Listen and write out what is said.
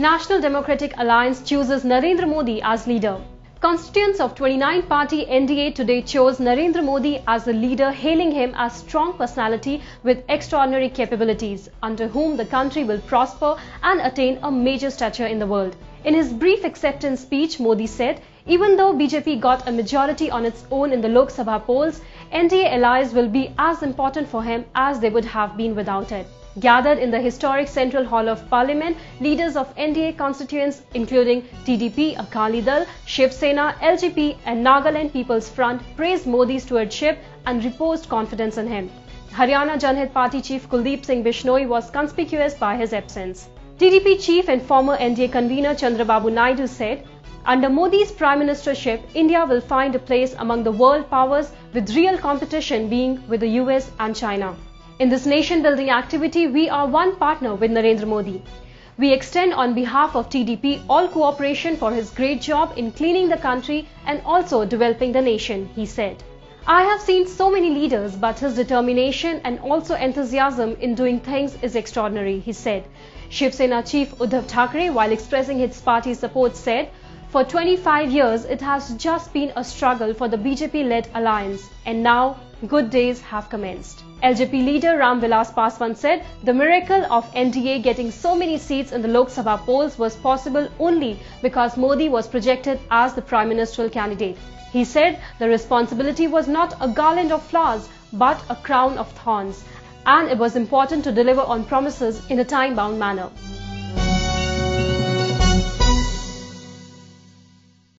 National Democratic Alliance chooses Narendra Modi as leader. Constituents of 29 party NDA today chose Narendra Modi as the leader hailing him as strong personality with extraordinary capabilities under whom the country will prosper and attain a major stature in the world. In his brief acceptance speech, Modi said, even though BJP got a majority on its own in the Lok Sabha polls, NDA allies will be as important for him as they would have been without it. Gathered in the historic Central Hall of Parliament, leaders of NDA constituents including TDP, Akali Dal, Shiv Sena, LJP and Nagaland People's Front praised Modi's stewardship and reposed confidence in him. Haryana Janhit Party chief Kuldeep Singh Bishnoi was conspicuous by his absence. TDP chief and former NDA convener Chandrababu Naidu said, under Modi's prime ministership, India will find a place among the world powers with real competition being with the US and China. In this nation building activity, we are one partner with Narendra Modi. We extend on behalf of TDP all cooperation for his great job in cleaning the country and also developing the nation, he said. I have seen so many leaders, but his determination and also enthusiasm in doing things is extraordinary, he said. Shiv Sena chief Uddhav Thackeray, while expressing his party support, said, For 25 years, it has just been a struggle for the BJP led alliance, and now good days have commenced. LJP leader Ram Vilas Paswan said the miracle of NDA getting so many seats in the Lok Sabha polls was possible only because Modi was projected as the prime ministerial candidate. He said the responsibility was not a garland of flowers but a crown of thorns and it was important to deliver on promises in a time-bound manner.